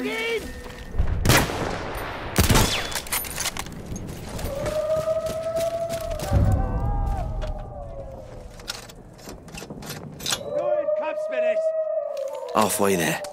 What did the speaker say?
Logan! Halfway there.